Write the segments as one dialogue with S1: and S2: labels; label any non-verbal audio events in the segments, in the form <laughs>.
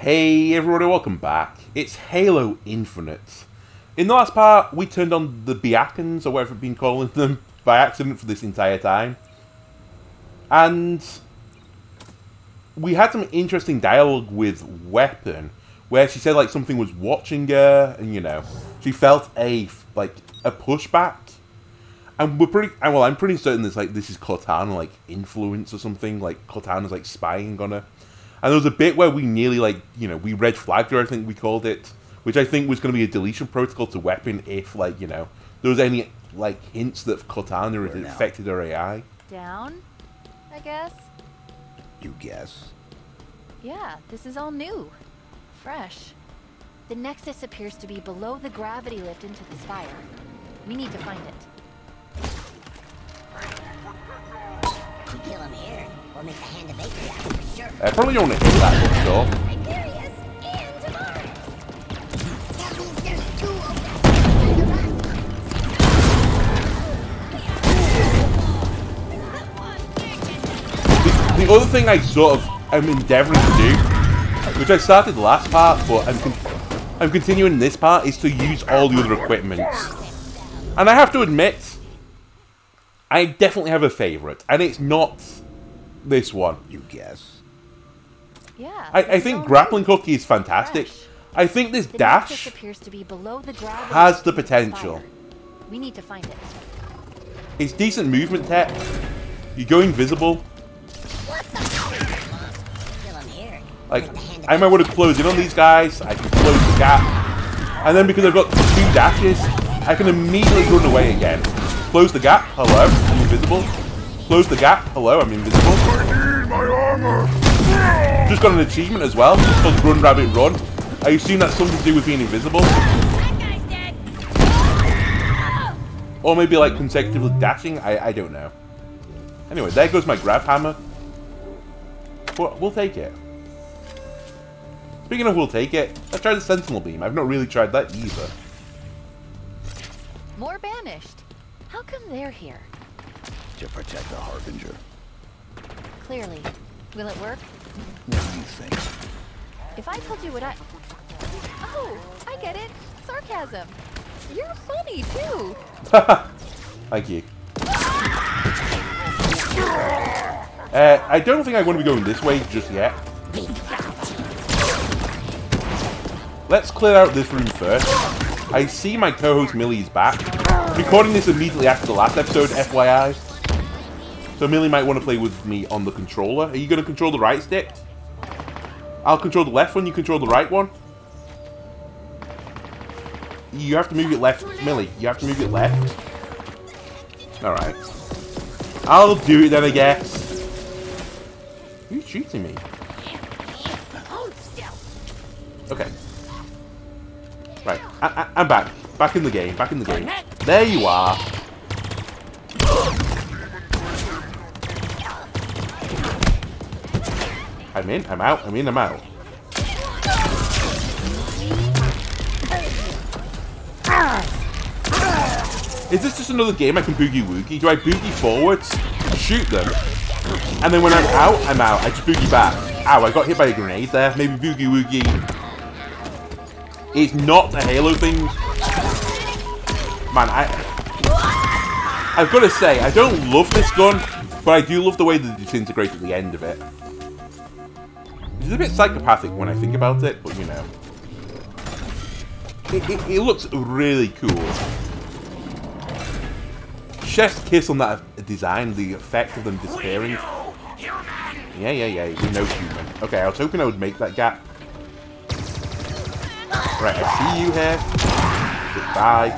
S1: Hey everybody, welcome back. It's Halo Infinite. In the last part, we turned on the Beacons, or whatever I've been calling them, <laughs> by accident for this entire time. And we had some interesting dialogue with Weapon, where she said like something was watching her, and you know, she felt a like a pushback. And we're pretty, and well, I'm pretty certain this like this is Cortana like influence or something, like Cortana's like spying on her. And there was a bit where we nearly like, you know, we red flagged her, I think we called it, which I think was going to be a deletion protocol to weapon if like, you know, there was any like hints that Cortana had affected her AI.
S2: Down, I guess.
S3: You guess?
S2: Yeah, this is all new. Fresh. The Nexus appears to be below the gravity lift into the spire. We need to find it.
S4: You kill him here, we'll make
S1: to hit that
S4: us.
S1: The, the other thing I sort of am endeavouring to do, which I started last part, but I'm, con I'm continuing this part, is to use all the other equipment. And I have to admit, I definitely have a favourite, and it's not this one.
S3: You guess?
S2: Yeah.
S1: I, I think grappling hook is fantastic.
S2: Fresh.
S1: I think this
S2: The
S1: dash
S2: appears to be below the
S1: has the potential.
S2: We need to find it.
S1: It's decent movement tech. You go invisible. Like, I might want to close in on these guys. I can close the gap. And then because I've got two dashes, I can immediately run away again. Close the gap. Hello. I'm invisible. Close the gap. Hello. I'm invisible. Just got an achievement as well. It's called Run Rabbit Run. I assume that's something to do with being invisible. Or maybe like consecutively dashing. I, I don't know. Anyway, there goes my grav hammer. But we'll take it. Speaking of we'll take it, let's try the Sentinel Beam. I've not really tried that either.
S2: More banished. How come they're here?
S3: To protect the Harbinger.
S2: Clearly. Will it work?
S3: What do you think?
S2: If I told you what I... Oh, I get it. Sarcasm. You're funny, too. <laughs>
S1: Thank you. Uh, I don't think I want to be going this way just yet. Let's clear out this room first. I see my co-host Millie is back. Recording this immediately after the last episode, FYI. So Millie might want to play with me on the controller. Are you going to control the right stick? I'll control the left one, you control the right one. You have to move it left, Millie. You have to move it left. Alright. I'll do it then, I guess. Who's shooting me? Okay. Right, I, I, I'm back. Back in the game, back in the game. There you are. I'm in, I'm out, I'm in, I'm out. Is this just another game I can boogie woogie? Do I boogie forwards, shoot them, and then when I'm out, I'm out. I just boogie back. Ow, I got hit by a grenade there. Maybe boogie woogie. It's not the Halo thing. Man, I... I've got to say, I don't love this gun, but I do love the way that it disintegrates at the end of it. It's a bit psychopathic when I think about it, but you know. It, it, it looks really cool. Chef's kiss on that design, the effect of them disappearing. Yeah, yeah, yeah, we know human. Okay, I was hoping I would make that gap. Right, I see you here. Goodbye.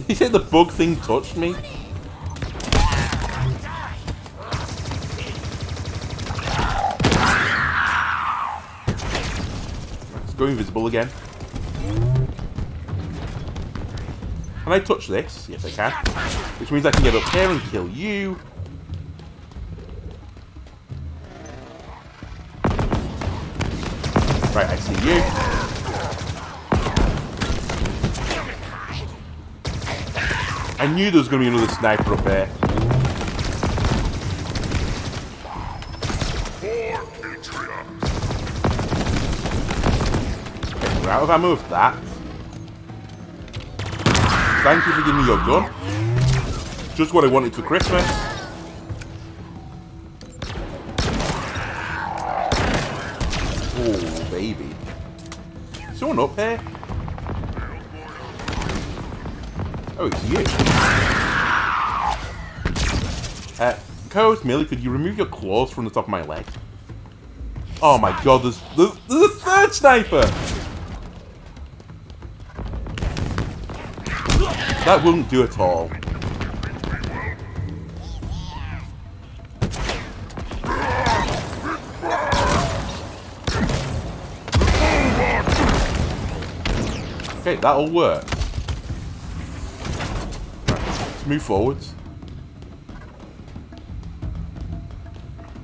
S1: Did you say the bug thing touched me? Go invisible again. Can I touch this? Yes, I can. Which means I can get up here and kill you. Right, I see you. I knew there was going to be another sniper up there. Out of ammo of that. Thank you for giving me your gun. Just what I wanted for Christmas. Oh, baby. Someone up here? Oh, it's you. Uh, Coast Millie, could you remove your claws from the top of my leg? Oh my god, there's, there's, there's a third sniper! That wouldn't do at all. Okay, that'll work. Right, let's move forwards.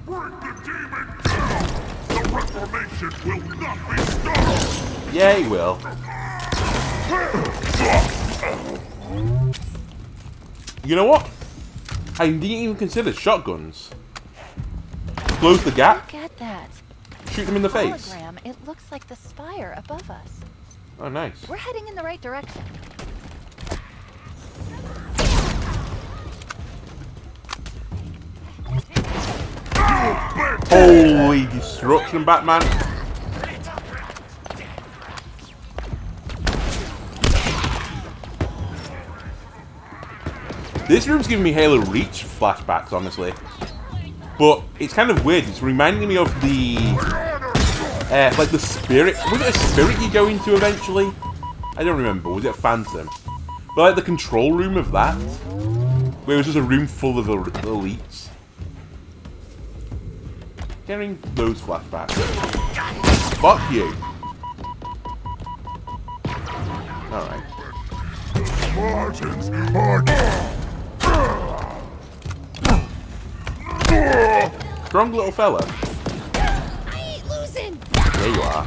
S5: Bring the demon down! The Reformation will not be stopped!
S1: Yeah, he will. You know what? I didn't even consider shotguns. Close the gap,
S2: Look at that.
S1: shoot them in the face.
S2: Hologram. It looks like the spire above us.
S1: Oh, nice.
S2: We're heading in the right direction.
S1: Holy destruction, Batman. This room's giving me Halo Reach flashbacks, honestly. But it's kind of weird. It's reminding me of the... Uh, like the spirit... Was it a spirit you go into eventually? I don't remember. Was it a phantom? But like the control room of that. Where it was just a room full of el- elites. Getting those flashbacks. Fuck you. Alright.
S5: Spartans are...
S1: Strong little fella.
S4: I ain't losing.
S1: There you are.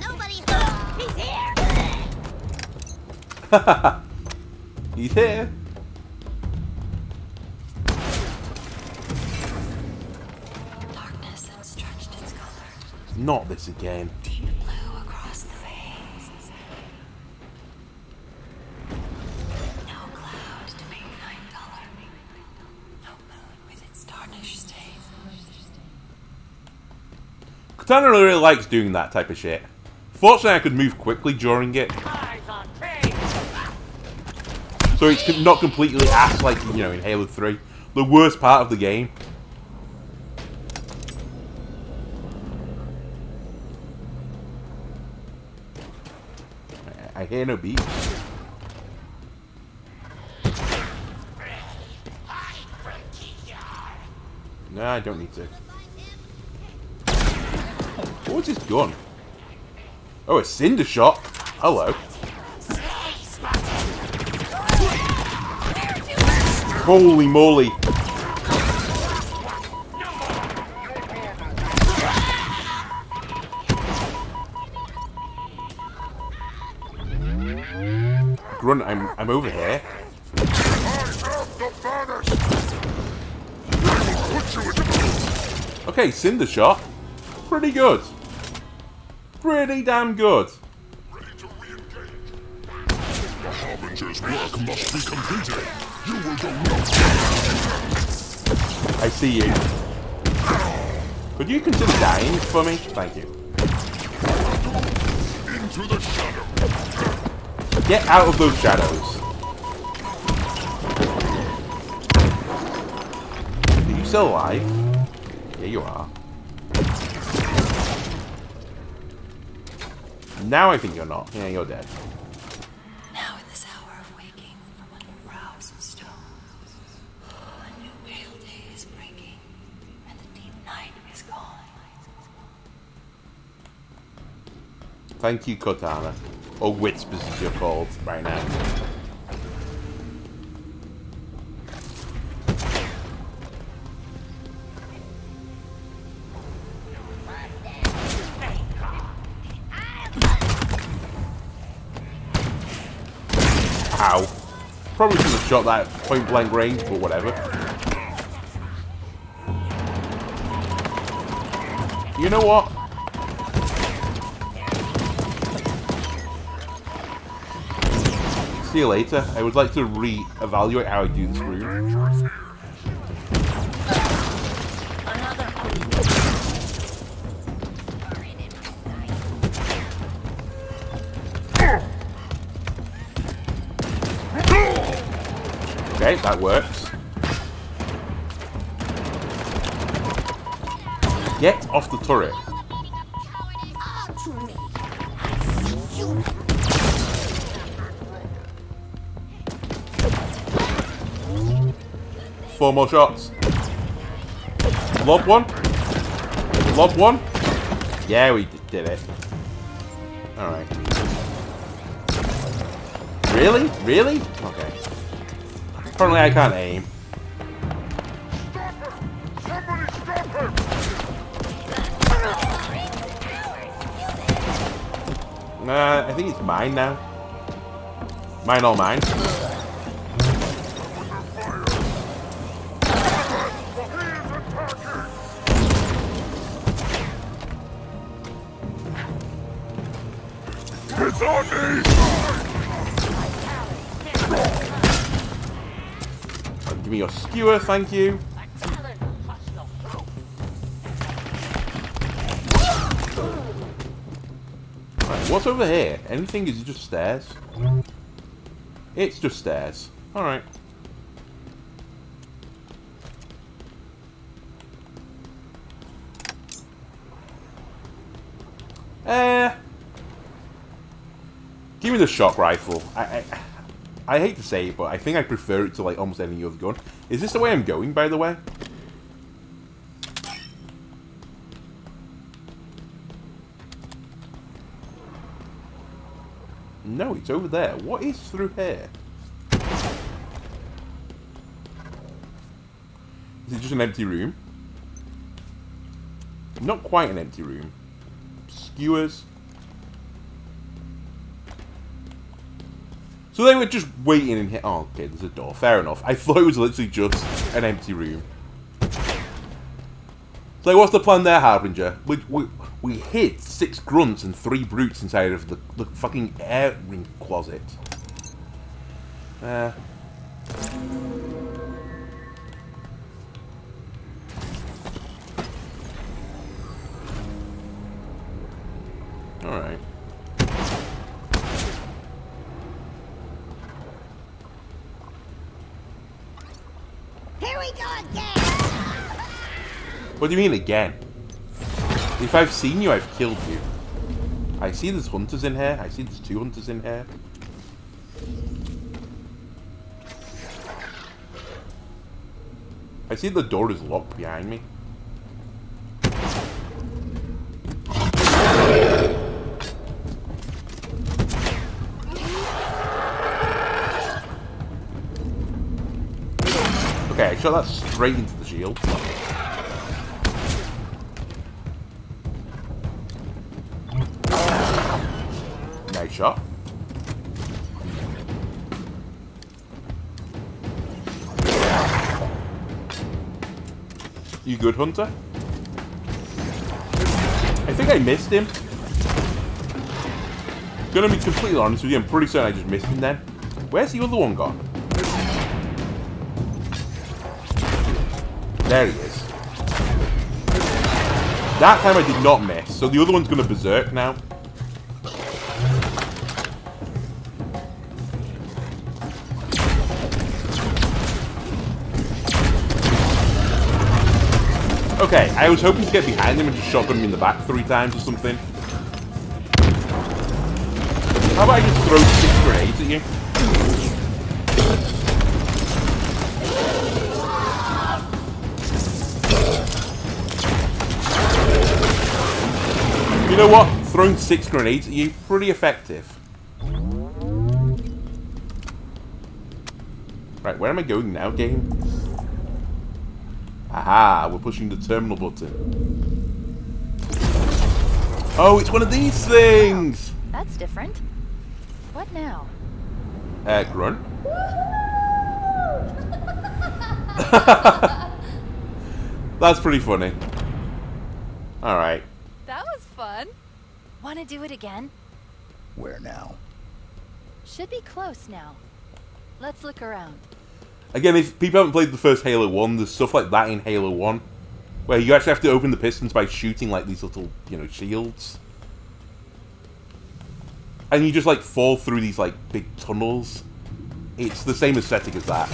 S4: Nobody. He's here.
S1: He's here.
S6: Darkness had stretched its color,
S1: Not this again.
S6: deep blue across the veins. No cloud to make night duller. No moon with its tarnished stains.
S1: Cortana really likes doing that type of shit. Fortunately, I could move quickly during it. So it's not completely ass like, you know, in Halo 3. The worst part of the game. I- hear no beats. No, I don't need to. What's his gun? Oh, a cinder shot. Hello. Holy moly. Grunt, I'm I'm over here. Okay, cinder shot. Pretty good. Pretty damn good. I see you. Could you consider dying for me? Thank you. Get out of those shadows. Are you still alive? Yeah, you are. Now I think you're not. Yeah, you're dead.
S6: Now in this hour of waking from under brows of stone, a new pale day is breaking, and the deep night is gone.
S1: Thank you, Cortana. Or Whispers as you're called right now. Ow. Probably should have shot that point blank range, but whatever. You know what? See you later. I would like to re-evaluate how I do this room. That works. Get off the turret. Four more shots. Lob one. Lob one. Yeah, we did it. Alright. Really? Really? Okay. Apparently I can't aim. Nah, uh, I think it's mine now. Mine all mine.
S5: It's on me!
S1: Give me your skewer, thank you. Right, what's over here? Anything? Is just stairs? It's just stairs. Alright. Eh. Give me the shock rifle. I, I I hate to say it, but I think I prefer it to like almost any other gun. Is this the way I'm going, by the way? No, it's over there. What is through here? Is it just an empty room? Not quite an empty room. Skewers. So they were just waiting in here. Oh, okay, there's a door. Fair enough. I thought it was literally just an empty room. So what's the plan there, Harbinger? We, we, we hid six grunts and three brutes inside of the, the fucking air ring closet. Uh,
S4: go again.
S1: What do you mean again? If I've seen you, I've killed you. I see there's hunters in here. I see there's two hunters in here. I see the door is locked behind me. Shot that straight into the shield. Nice shot. You good, Hunter? I think I missed him. Gonna be completely honest with you, I'm pretty certain I just missed him then. Where's the other one gone? There he is. That time I did not miss, so the other one's gonna berserk now. Okay, I was hoping to get behind him and just shotgun him in the back three times or something. How about I just throw six grenades at you? Know what? Throwing six grenades at you, pretty effective. Right, where am I going now, game? Aha, we're pushing the terminal button. Oh, it's one of these things!
S2: That's different. What now?
S1: Uh, grunt. <laughs> <laughs> That's pretty funny. Alright.
S2: Want to do it again?
S3: Where now?
S2: Should be close now. Let's look around.
S1: Again, if people haven't played the first Halo 1, there's stuff like that in Halo 1. Where you actually have to open the pistons by shooting like these little, you know, shields. And you just like fall through these like big tunnels. It's the same aesthetic as that.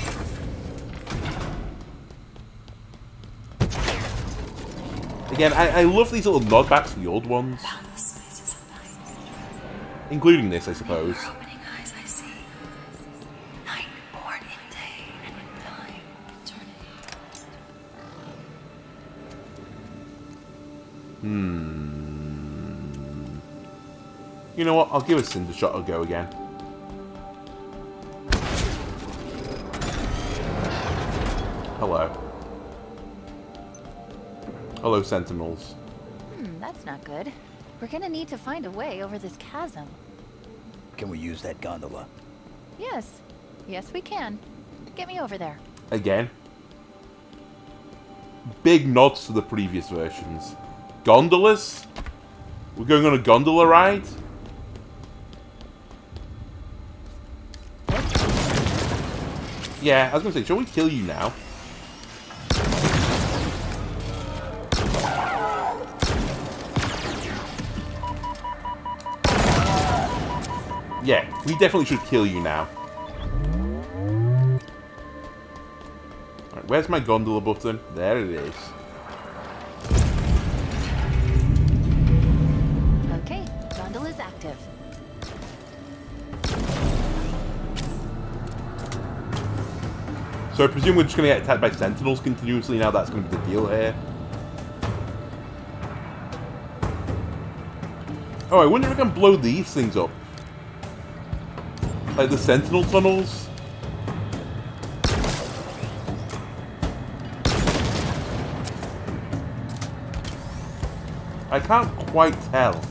S1: Again, I, I love these little nodbacks to the old ones. Including this, I suppose.
S6: Eternity.
S1: You know what? I'll give a Cinder Shot a go again. Hello. Hello, Sentinels.
S2: Hmm, that's not good. We're gonna need to find a way over this chasm.
S3: Can we use that gondola?
S2: Yes. Yes, we can. Get me over there.
S1: Again. Big nods to the previous versions. Gondolas? We're going on a gondola ride? Yeah, I was gonna say, shall we kill you now? Yeah, we definitely should kill you now. Alright, where's my gondola button? There it is.
S2: Okay, gondola is active.
S1: So I presume we're just going to get attacked by sentinels continuously now. That's going to be the deal here. Oh, I wonder if I can blow these things up. Like the sentinel tunnels. I can't quite tell.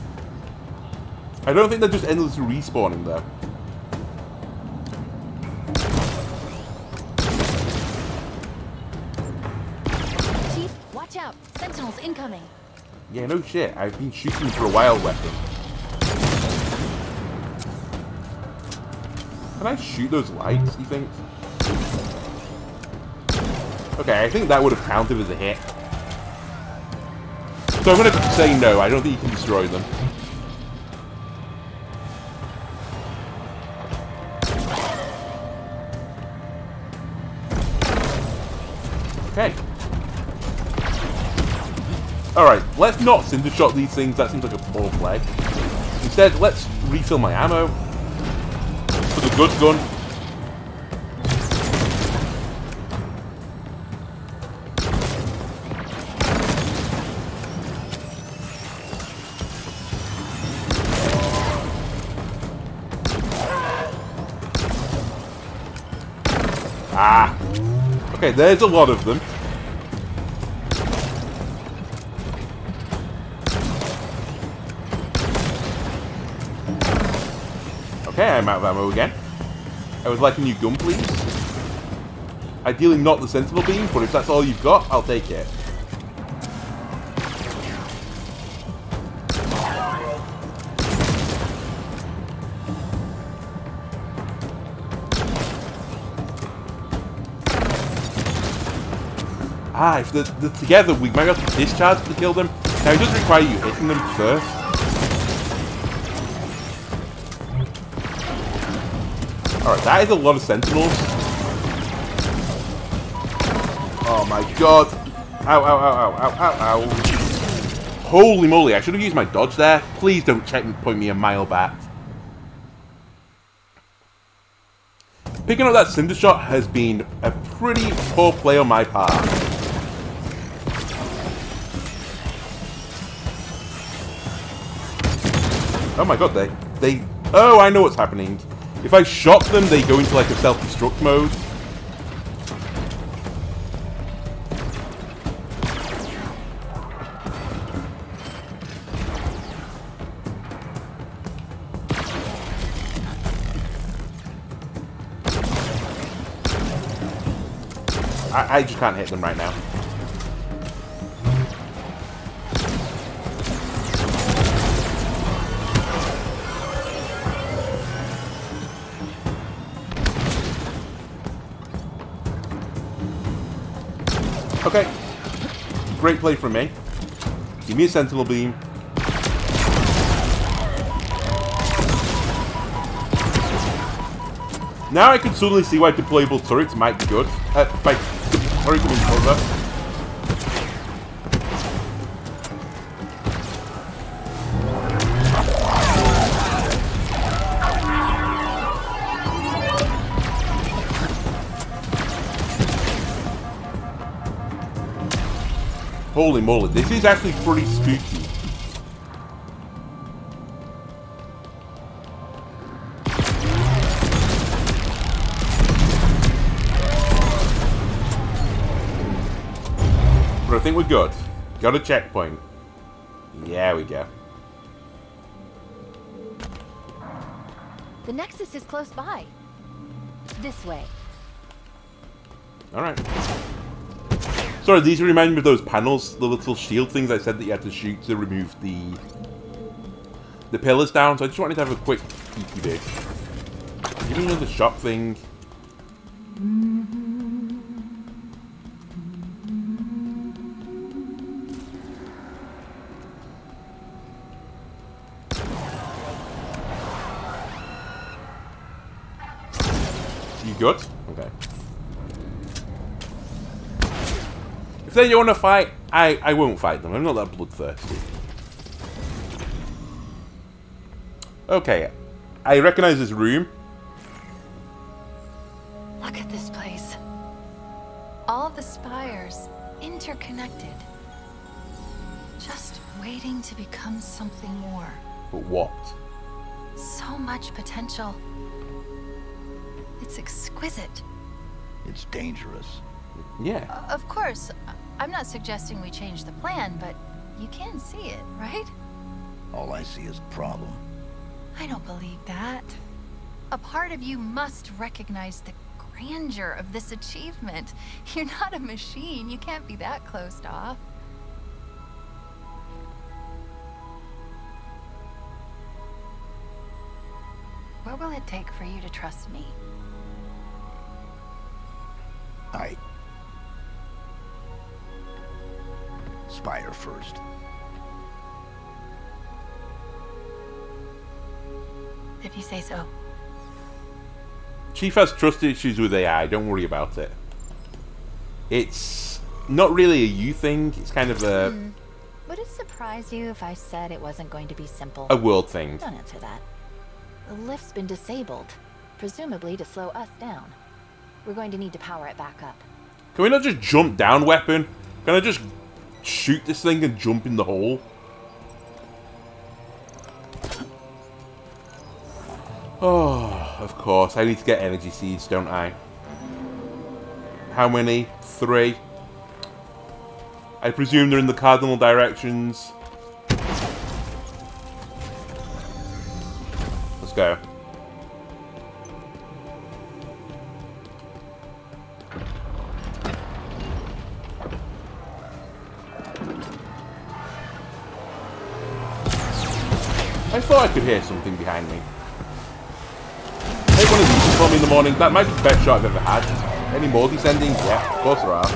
S1: I don't think they're just endlessly respawning though.
S2: Chief, watch out! Sentinels incoming!
S1: Yeah, no shit. I've been shooting for a while weapon. Can I shoot those lights, you think? Okay, I think that would have counted as a hit. So I'm gonna say no, I don't think you can destroy them. Okay. Alright, let's not cinder shot these things, that seems like a poor play. Instead, let's refill my ammo. Good gun. Ah! Okay, there's a lot of them. Okay, I'm out of ammo again. I would like a new gun, please. Ideally not the Sentinel Beam, but if that's all you've got, I'll take it. Ah, if they're, they're together, we might have to discharge to kill them. Now, it does require you hitting them first. Alright, that is a lot of sentinels. Oh my god. Ow, ow, ow, ow, ow, ow, ow. Holy moly, I should have used my dodge there. Please don't check and point me a mile back. Picking up that cinder shot has been a pretty poor play on my part. Oh my god, they... They... Oh, I know what's happening. If I shot them, they go into like a self-destruct mode. I, I just can't hit them right now. Okay. Great play from me. Give me a sentinel beam. Now I can suddenly see why deployable turrets might be good. Uh, by turret cover. Holy moly, this is actually pretty spooky. But I think we're good. Got a checkpoint. Yeah, we go.
S2: The Nexus is close by. This way.
S1: Alright. Sorry, these remind me of those panels, the little shield things I said that you had to shoot to remove the the pillars down, so I just wanted to have a quick peeky bit. Give me another shot thing. You good? Okay. If they want to fight, I, I won't fight them. I'm not that bloodthirsty. Okay. I recognize this room.
S6: Look at this place. All the spires interconnected. Just waiting to become something more.
S1: But what?
S6: So much potential. It's exquisite.
S3: It's dangerous.
S1: Yeah.
S6: Of course, I'm not suggesting we change the plan, but you can see it, right?
S3: All I see is a problem.
S6: I don't believe that. A part of you must recognize the grandeur of this achievement. <laughs> You're not a machine. You can't be that closed off. What will it take for you to trust me?
S3: I... Spire first.
S6: If you say so.
S1: Chief has trust issues with AI. Don't worry about it. It's not really a you thing. It's kind of a, hmm.
S2: Would it surprise you if I said it wasn't going to be simple?
S1: a world thing.
S2: Don't answer that. The lift's been disabled, presumably to slow us down. We're going to need to power it back up.
S1: Can we not just jump down weapon? Can I just shoot this thing and jump in the hole? Oh, of course. I need to get energy seeds, don't I? How many? Three. I presume they're in the cardinal directions. Let's go. I thought I could hear something behind me. Take one of these for me in the morning. That might be the best shot I've ever had. Any more descending? Yeah, of course there are.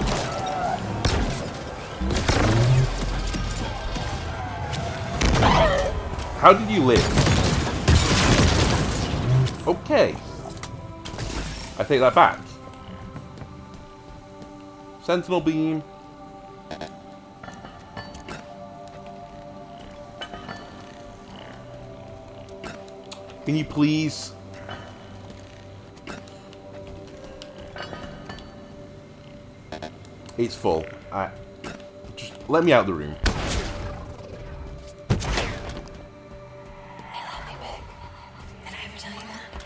S1: How did you live? Okay. I take that back. Sentinel beam. Can you please? It's full. I just let me out of the room.
S6: They let me pick. Did I ever tell you that?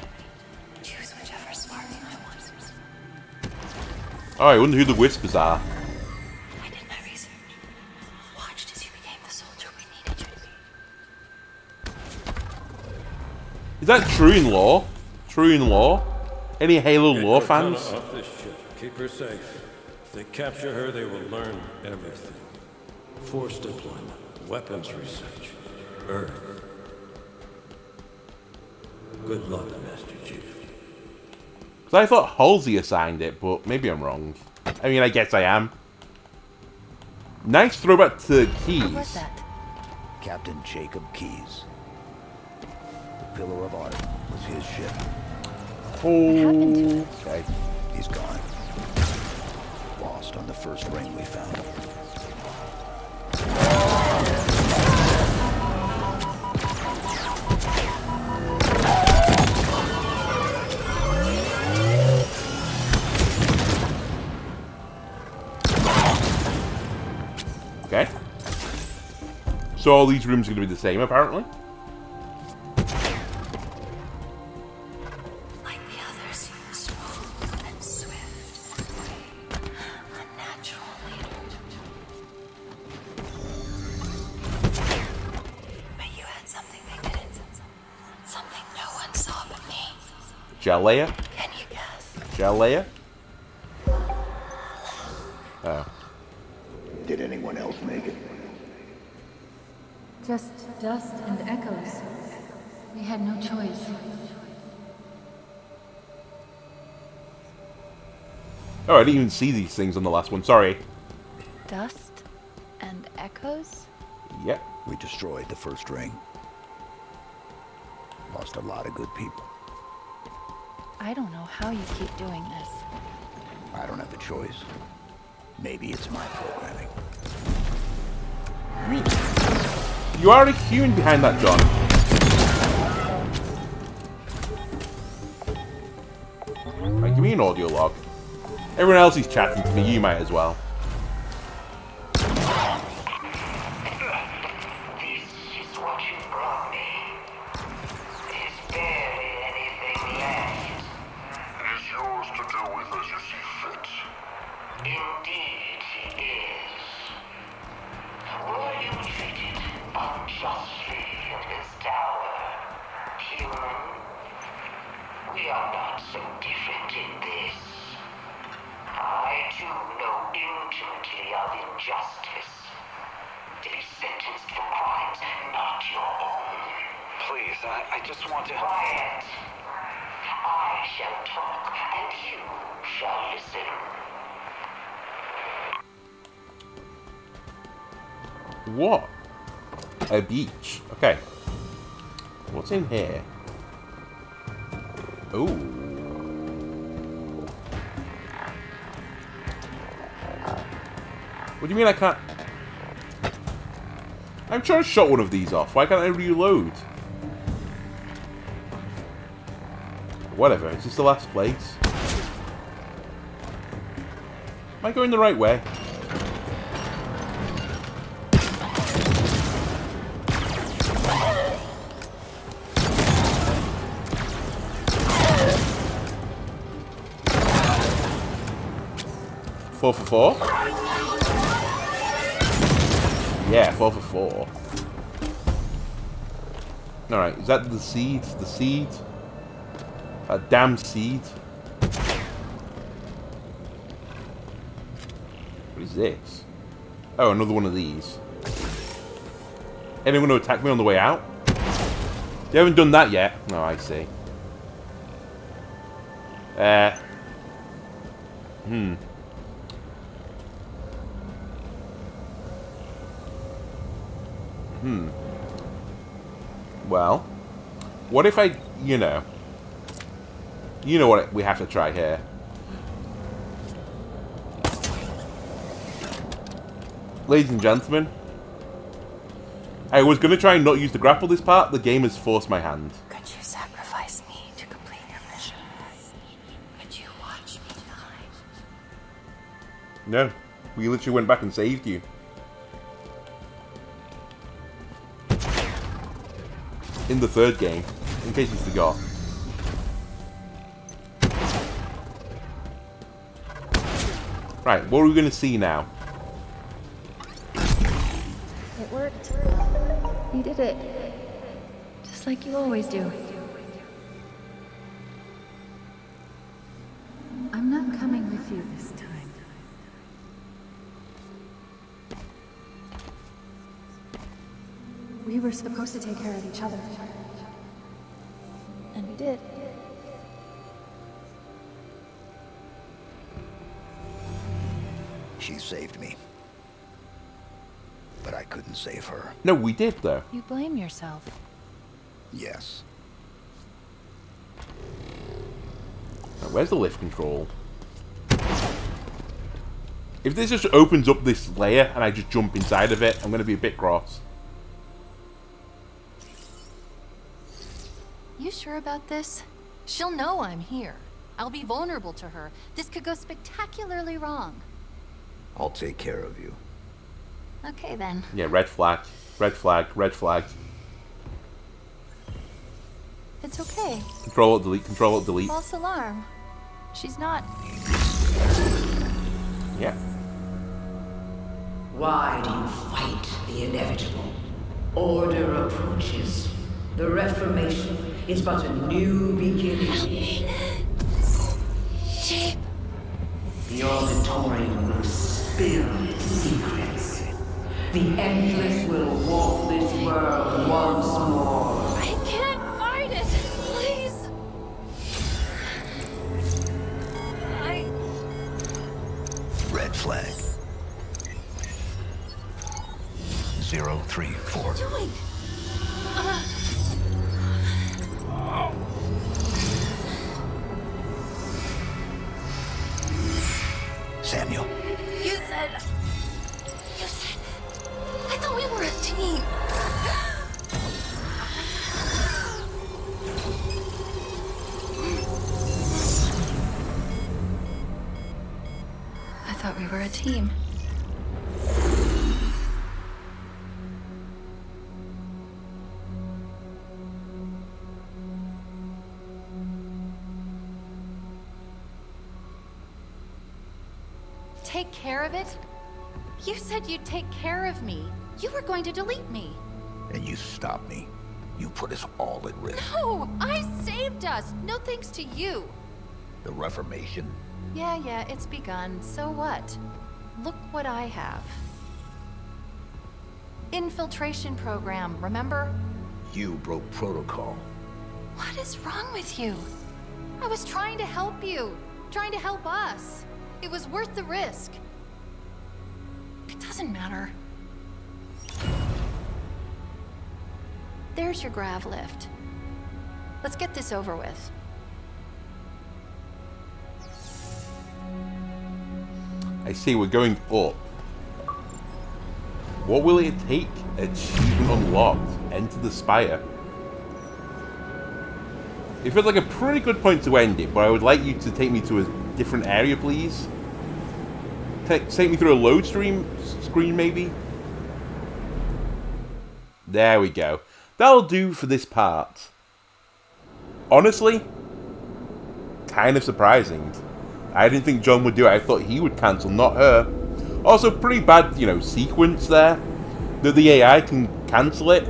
S6: Choose whichever smart I want.
S1: Oh, I wonder who the whispers are. Is that true in law? True in law? Any Halo lore
S7: Get Cortana
S1: fans?
S7: Off this ship. Keep her safe. If they capture her, they will learn everything. Force deployment, weapons research, Earth. Good luck, Master Chief.
S1: Because I thought Halsey assigned it, but maybe I'm wrong. I mean, I guess I am. Nice throwback to
S2: What
S1: Keyes.
S2: was that?
S3: Captain Jacob Keyes. The Pillar of Autumn was his ship.
S2: happened to it?
S1: Okay.
S3: He's gone. Lost on the first ring we found.
S1: Okay. So all these rooms are going to be the same, apparently. Jalea?
S8: Can you guess?
S1: Jalea? Oh.
S3: Did anyone else make it?
S6: Just dust and echoes. We had no choice.
S1: Oh, I didn't even see these things on the last one. Sorry.
S2: Dust and echoes?
S1: Yep.
S3: We destroyed the first ring. Lost a lot of good people.
S2: I don't know how you keep doing this.
S3: I don't have a choice. Maybe it's my programming.
S1: You are a human behind that, John. Right, give me an audio log. Everyone else is chatting to me, you might as well.
S9: In
S1: here? Ooh. What do you mean I can't... I'm trying to shut one of these off. Why can't I reload? Whatever. Is this the last place? Am I going the right way? Four for four? Yeah, four for four. Alright, is that the seed? The seed? That damn seed? What is this? Oh, another one of these. Anyone to attack me on the way out? You haven't done that yet. No, I see. Uh. Hmm. Hmm. Well, what if I, you know, you know what we have to try here. Ladies and gentlemen, I was going to try and not use the grapple this part. The game has forced my hand.
S8: Could you sacrifice me to complete your mission? Could you watch me die?
S1: No, we literally went back and saved you. In the third game, in case you forgot. Right, what are we going to see now?
S6: It worked. You did it. Just like you always do. I'm not coming with you this time. We were supposed to take care of each other. And we did.
S3: She saved me. But I couldn't save her.
S1: No, we did though.
S6: You blame yourself.
S3: Yes.
S1: Right, where's the lift control? If this just opens up this layer and I just jump inside of it, I'm going to be a bit cross.
S6: Sure about this? She'll know I'm here. I'll be vulnerable to her. This could go spectacularly wrong.
S3: I'll take care of you.
S6: Okay then.
S1: Yeah, red flag, red flag, red flag.
S6: It's okay.
S1: Control, delete, control, delete.
S6: False alarm. She's not.
S1: Yeah.
S10: Why do you fight the inevitable? Order approaches. The Reformation is but a new beginning. The auditorium will spill its secrets. The Endless will walk this world once more.
S8: You said
S6: you'd take care of me. You were going to delete me.
S3: And you stopped me. You put us all at risk.
S6: No, I saved us. No thanks to you.
S3: The Reformation.
S6: Yeah, yeah, it's begun. So what? Look what I have. Infiltration program, remember?
S3: You broke protocol.
S6: What is wrong with you? I was trying to help you. Trying to help us. It was worth the risk. It doesn't matter. There's your grav lift. Let's get this over with.
S1: I see we're going up. What will it take? Achievement unlocked. Enter the spire. It feels like a pretty good point to end it, but I would like you to take me to a different area, please. Take, take me through a load stream screen, maybe? There we go. That'll do for this part. Honestly, kind of surprising. I didn't think John would do it. I thought he would cancel, not her. Also, pretty bad, you know, sequence there. That the AI can cancel it.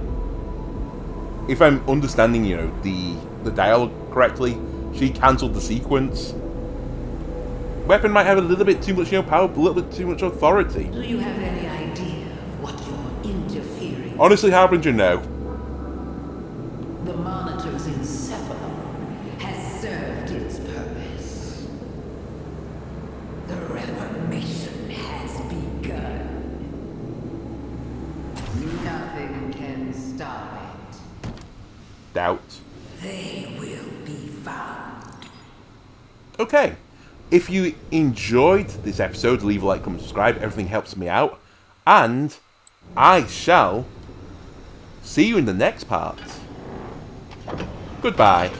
S1: If I'm understanding, you know, the the dialogue correctly, she cancelled the sequence. Weapon might have a little bit too much, you know, power, a little bit too much authority.
S10: Do you have any idea what you're interfering?
S1: Honestly, Harbinger, no.
S10: The monitor's encephalon has served its purpose. The Reformation has begun. Nothing can stop it.
S1: Doubt.
S10: They will be found.
S1: Okay. If you enjoyed this episode, leave a like, comment, subscribe. Everything helps me out. And I shall see you in the next part. Goodbye.